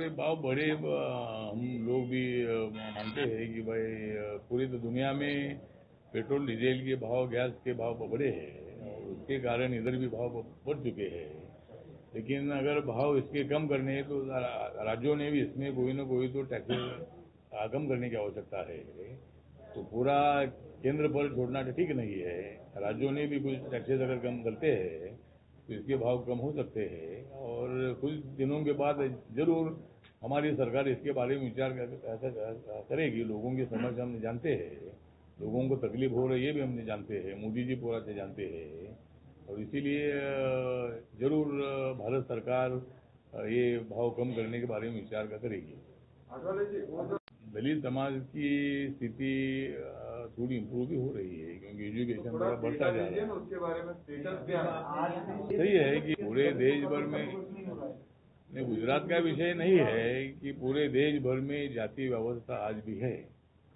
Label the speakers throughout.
Speaker 1: भाव बड़े हम लोग भी मानते हैं कि भाई पूरी तो दुनिया में पेट्रोल, डीजल के भाव, गैस के भाव बढ़े हैं और उसके कारण इधर भी भाव बढ़ चुके हैं। लेकिन अगर भाव इसके कम करने हैं तो राज्यों ने भी इसमें कोई ना कोई तो टैक्सेस कम करने की आवश्यकता है। तो पूरा केंद्र पर छोड़ना तो ठीक नहीं है। राज्यों ने भी कुछ टैक्सेस अगर कम करते हैं तो इसके भाव कम हो सकते हैं और कुछ दिनों के बाद ज़रूर हमारी सरकार इसके बारे में विचार करेगी। लोगों की समझ हम जानते हैं। लोगों को तकलीफ़ हो रही है भी हमने जानते हैं। मोदी जी पूरा से जानते हैं। और इसीलिए ज़रूर भारत सरकार ये भाव कम करने के बारे में विचार करेगी। दलित समाज की स्थिति थोड़ी इम्प्रूव भी हो रही है क्योंकि एजुकेशन थोड़ा बढ़ता जा रहा है।
Speaker 2: उसके बारे में स्टेटस
Speaker 1: सही है कि पूरे देश भर में नहीं गुजरात का विषय नहीं है कि पूरे देश भर में जाति व्यवस्था आज भी है।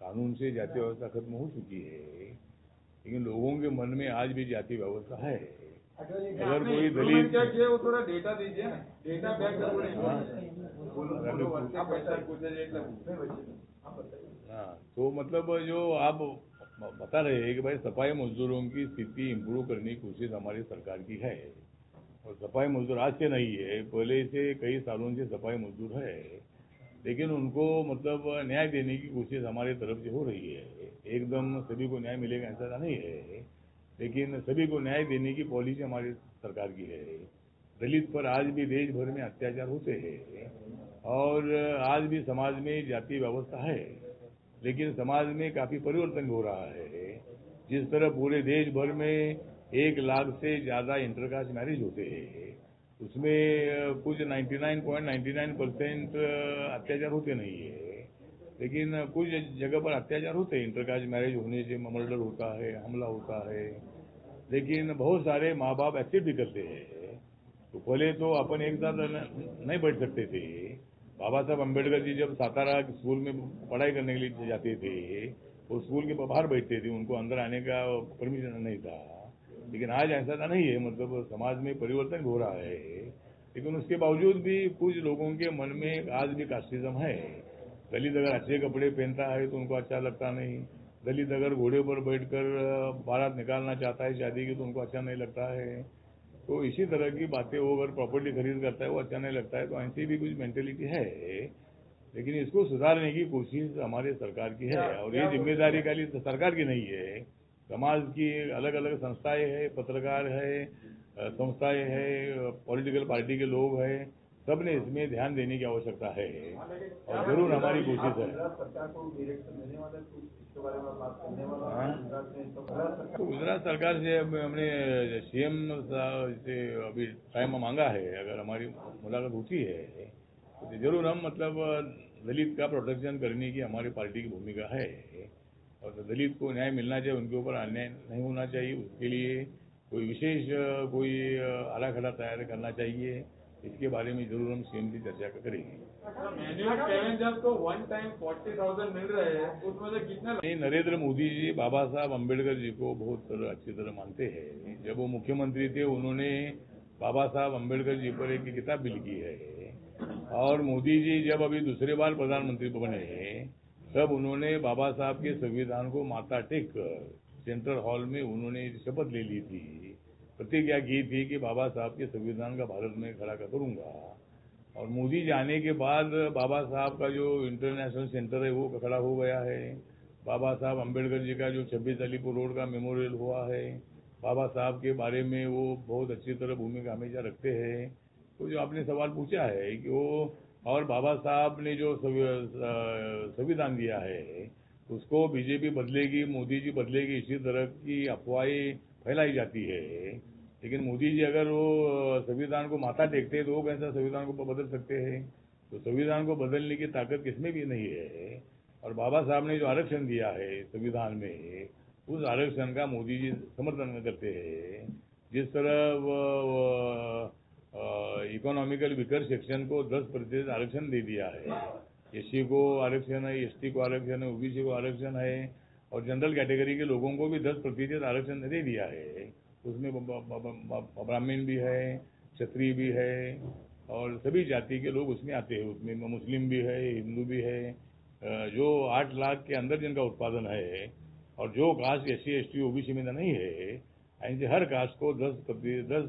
Speaker 1: कानून से जाति व्यवस्था खत्म हो चुकी है लेकिन लोगों के मन में आज भी जाति व्यवस्था है। अगर कोई दलित
Speaker 2: वो थोड़ा डेटा दीजिए ना। डेटा बैक
Speaker 1: हाँ तो मतलब जो आप बता रहे हैं कि भाई सफ़ाई मजदूरों की स्थिति इम्प्रूव करने की कोशिश हमारी सरकार की है, और सफ़ाई मजदूर आज से नहीं है, पहले से कई सालों से सफ़ाई मजदूर है, लेकिन उनको मतलब न्याय देने की कोशिश हमारी तरफ़ से हो रही है। एकदम सभी को न्याय मिलेगा ऐसा नहीं है, लेकिन सभी को न्याय देने की पॉलिसी हमारी सरकार की है। दलित पर आज भी देश भर में अत्याचार होते हैं, और आज भी समाज में जाति व्यवस्था है। लेकिन समाज में काफ़ी परिवर्तन हो रहा है। जिस तरह पूरे देश भर में एक लाख से ज़्यादा इंटरकास्ट मैरिज होते हैं, उसमें कुछ 99.99 परसेंट अत्याचार होते नहीं है। लेकिन कुछ जगह पर अत्याचार होते हैं। इंटरकास्ट मैरिज होने से मर्डर होता है, हमला होता है। लेकिन बहुत सारे माँ बाप एक्सेप्ट भी करते हैं। तो पहले तो अपन एक साथ नहीं बैठ सकते थे। बाबा साहब अंबेडकर जी जब सातारा स्कूल में पढ़ाई करने के लिए जाते थे, वो स्कूल के बाहर बैठते थे, उनको अंदर आने का परमिशन नहीं था। लेकिन आज ऐसा नहीं है मतलब समाज में परिवर्तन हो रहा है। लेकिन उसके बावजूद भी कुछ लोगों के मन में आज भी कास्टिज्म है। दलित अगर अच्छे कपड़े पहनता है तो उनको अच्छा लगता नहीं। दलित अगर घोड़े पर बैठकर बारात निकालना चाहता है शादी की तो उनको अच्छा नहीं लगता है। तो इसी तरह की बातें वो अगर प्रॉपर्टी खरीद करता है वो अच्छा नहीं लगता है तो ऐसी भी कुछ मेंटेलिटी है। लेकिन इसको सुधारने की कोशिश हमारे सरकार की है और ये ज़िम्मेदारी खाली सरकार की नहीं है। समाज की अलग अलग संस्थाएँ है पत्रकार है संस्थाएँ है पॉलिटिकल पार्टी के लोग हैं। सबने इसमें ध्यान देने की आवश्यकता है। और ज़रूर हमारी कोशिश है। तो गुजरात सरकार से हमने सीएम से अभी टाइम मांगा है। अगर हमारी मुलाकात होती है तो ज़रूर हम मतलब दलित का प्रोटेक्शन करने की हमारी पार्टी की भूमिका है। और दलित को न्याय मिलना चाहिए उनके ऊपर अन्याय नहीं होना चाहिए। उसके लिए कोई विशेष कोई आला खड़ा तैयार करना चाहिए। इसके बारे में ज़रूर हम सीएम की चर्चा करेंगे।
Speaker 2: तो वन टाइम फोर्टी थाउज़ेंड मिल रहे हैं उसमें से कितना
Speaker 1: नरेंद्र मोदी जी बाबा साहब अंबेडकर जी को बहुत अच्छी तरह मानते हैं। जब वो मुख्यमंत्री थे उन्होंने बाबा साहब अंबेडकर जी पर एक किताब भी लिखी है। और मोदी जी जब अभी दूसरे बार प्रधानमंत्री बने तब उन्होंने बाबा साहब के संविधान को माता टेक सेंट्रल हॉल में उन्होंने शपथ ले ली थी। प्रतिज्ञा की थी कि बाबा साहब के संविधान का भारत में खड़ा कर करूँगा। और मोदी जी आने के बाद बाबा साहब का जो इंटरनेशनल सेंटर है, वो खड़ा हो गया है। बाबा साहब अंबेडकर जी का जो छब्बीस अलीपुर रोड का मेमोरियल हुआ है, बाबा साहब के बारे में वो बहुत अच्छी तरह भूमिका हमेशा रखते हैं। तो जो आपने सवाल पूछा है कि वो, और बाबा साहब ने जो संविधान दिया है, उसको बीजेपी बदलेगी, मोदी जी बदलेगी, इसी तरह की अफवाहें फैलाई जाती है। लेकिन मोदी जी अगर वो संविधान को माथा टेकते हैं तो वो कैसा संविधान को बदल सकते हैं? तो संविधान को बदलने की ताकत किसमें भी नहीं है। और बाबा साहब ने जो आरक्षण दिया है संविधान में, उस आरक्षण का मोदी जी समर्थन करते हैं। जिस तरह इकोनॉमिकल वीकर सेक्शन को 10 प्रतिशत आरक्षण दे दिया है। एससी को आरक्षण है, एसटी को आरक्षण है, ओबीसी को आरक्षण है और जनरल कैटेगरी के लोगों को भी 10 प्रतिशत आरक्षण दे दिया है। उसमें ब्राह्मण भी है, क्षत्रिय भी है और सभी जाति के लोग उसमें आते हैं। उसमें मुस्लिम भी है, हिंदू भी है। जो आठ लाख के अंदर जिनका उत्पादन है और जो caste S C S T OBC में नहीं है ऐसे हर कास्ट को दस दस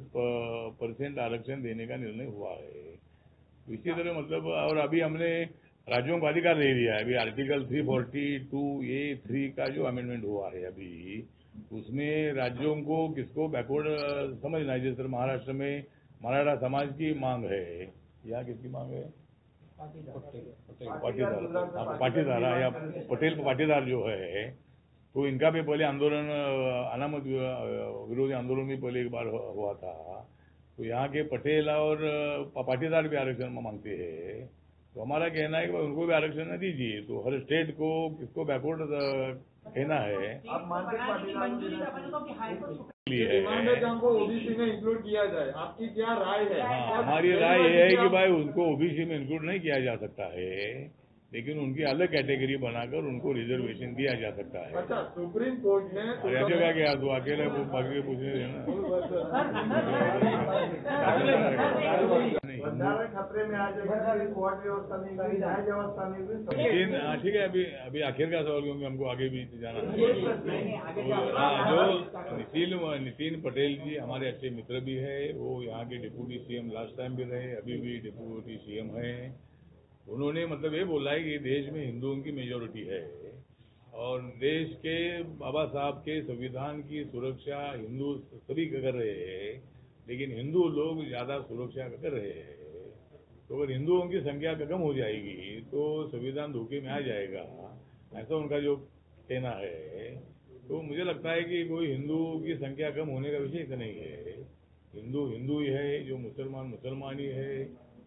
Speaker 1: परसेंट आरक्षण देने का निर्णय हुआ है। इसी तरह मतलब और अभी हमने राज्यों को अधिकार दे दिया है। अभी आर्टिकल 342 ए थ्री का जो अमेंडमेंट हुआ है अभी उसमें राज्यों को किसको बैकवर्ड समझना है? जैसे महाराष्ट्र में मराठा समाज की मांग है। यहाँ किसकी मांग है? पाटीदार। हाँ, पाटीदार हाँ, या पटेल पाटीदार जो है तो इनका भी पहले आंदोलन अनामत विरोधी आंदोलन भी पहले एक बार हुआ था। तो यहाँ के पटेल और पाटीदार भी आरक्षण मांगते हैं। तो हमारा कहना है कि भाई उनको भी आरक्षण न दीजिए तो हर स्टेट को किसको बैकवर्ड कहना है
Speaker 2: आप मानते हैं पाटीदार को
Speaker 3: मंजूरी
Speaker 2: देना
Speaker 3: का मतलब कि हाईकोर्ट सुप्रीम
Speaker 1: लिए
Speaker 2: डिमांड है कि
Speaker 1: है
Speaker 2: हमको ओबीसी में इंक्लूड किया जाए आपकी क्या राय है
Speaker 1: हाँ, हमारी राय यह है
Speaker 2: कि
Speaker 1: भाई उनको ओबीसी में इंक्लूड नहीं किया जा सकता है लेकिन उनकी अलग कैटेगरी बनाकर उनको रिजर्वेशन दिया जा सकता है
Speaker 2: अच्छा सुप्रीम कोर्ट ने
Speaker 1: ऐसे क्या क्या तू अकेले बाकी पूछने देना
Speaker 4: खतरे में आ जाएगा व्यवस्था
Speaker 1: लेकिन हाँ, ठीक है अभी अभी आखिर का सवाल क्योंकि हमको आगे भी जाना है।
Speaker 3: नहीं, नहीं, आगे
Speaker 1: तो। हाँ, जो नितिन नितिन पटेल जी हमारे अच्छे मित्र भी है वो यहाँ के डिप्यूटी सीएम लास्ट टाइम भी रहे अभी भी डिप्यूटी सीएम है। उन्होंने मतलब ये बोला है कि देश में हिंदुओं की मेजोरिटी है। और देश के बाबा साहब के संविधान की सुरक्षा हिंदू सभी कर रहे हैं लेकिन हिंदू लोग ज़्यादा सुरक्षा कर रहे हैं। तो अगर हिंदुओं की संख्या कम हो जाएगी तो संविधान धोखे में आ जाएगा। ऐसा उनका जो कहना है तो मुझे लगता है कि कोई हिंदू की संख्या कम होने का विषय नहीं है। हिंदू हिंदू ही है, जो मुसलमान मुसलमान ही है।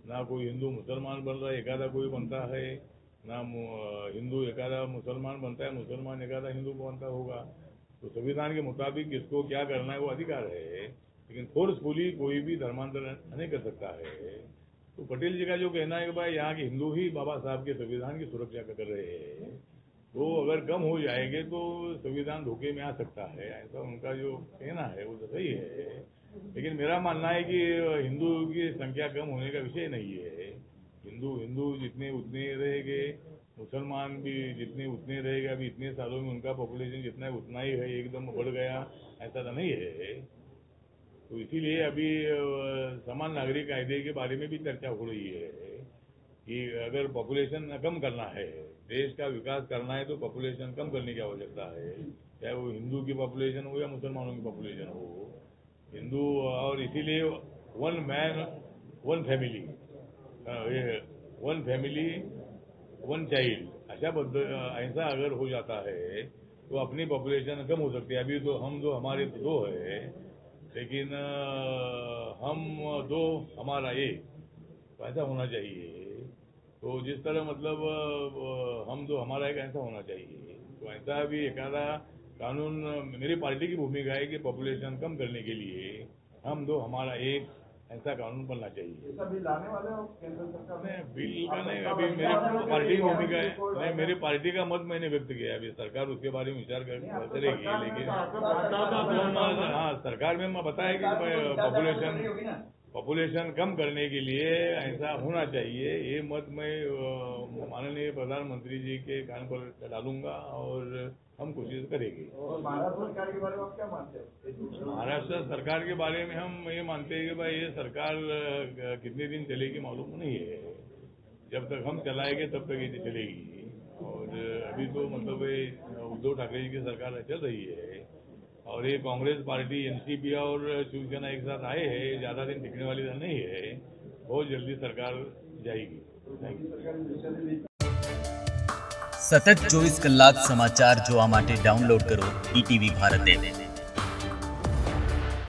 Speaker 1: ना कोई हिंदू मुसलमान बन रहा है एकादा कोई बनता है। ना हिंदू एकादा मुसलमान बनता है, मुसलमान एकादा हिंदू बनता होगा। तो संविधान के मुताबिक किसको क्या करना है वो अधिकार है। लेकिन फोर्सफुली कोई भी धर्मांतरण नहीं कर सकता है। तो पटेल जी का जो कहना है कि भाई यहाँ के हिंदू ही बाबा साहब के संविधान की सुरक्षा कर रहे हैं तो अगर कम हो जाएँगे तो संविधान धोखे में आ सकता है, ऐसा उनका जो कहना है, वो तो सही है। लेकिन मेरा मानना है कि हिंदू की संख्या कम होने का विषय नहीं है। हिंदू हिंदू जितने उतने रहेंगे, मुसलमान भी जितने उतने रहेगा, अभी इतने सालों में उनका पॉपुलेशन जितना है, उतना ही है, एकदम बढ़ गया, ऐसा तो नहीं है। तो इसीलिए अभी समान नागरिक कायदे के बारे में भी चर्चा हो रही है कि अगर पॉपुलेशन कम करना है, देश का विकास करना है तो पॉपुलेशन कम करने की आवश्यकता है। चाहे वो हिंदू की पॉपुलेशन हो या मुसलमानों की पॉपुलेशन हो, हिंदू और इसीलिए one man one family one family one child पद्ध ऐसा अगर हो जाता है तो अपनी पॉपुलेशन कम हो सकती है। अभी तो हम जो हमारे दो है लेकिन हम दो, हमारा एक तो ऐसा होना चाहिए। तो जिस तरह मतलब हम दो, हमारा एक, ऐसा होना चाहिए। तो ऐसा भी एक आधा कानून, मेरी पार्टी की भूमिका है कि पॉपुलेशन कम करने के लिए हम दो, हमारा एक ऐसा कानून बनना चाहिए।
Speaker 4: ये सब भी लाने वाले सरकार?
Speaker 1: नहीं बिल का नहीं अभी मेरी पार्टी की भूमिका है। नहीं मेरी पार्टी का मत मैंने व्यक्त किया है अभी सरकार उसके बारे में विचार कर करेगी लेकिन हाँ सरकार में बताया कि पॉपुलेशन पॉपुलेशन कम करने के लिए ऐसा होना चाहिए। ये मत मैं माननीय प्रधानमंत्री जी के कान पर डालूँगा और हम कोशिश करेंगे।
Speaker 4: महाराष्ट्र सरकार के बारे में आप क्या मानते हो?
Speaker 1: महाराष्ट्र सरकार के बारे में हम ये मानते हैं कि भाई ये सरकार कितने दिन चलेगी मालूम नहीं है। जब तक हम चलाएँगे तब तक ये चलेगी। और अभी तो मतलब उद्धव ठाकरे जी की सरकार चल रही है। और ये कांग्रेस पार्टी एनसीपी और शिवसेना एक साथ आए हैं ज्यादा दिन टिकने वाली तो नहीं है बहुत जल्दी सरकार जाएगी थैंक यू
Speaker 5: સતત ચોવીસ કલાક સમાચાર જોવા માટે ડાઉનલોડ કરો ઈટીવી ભારત એપ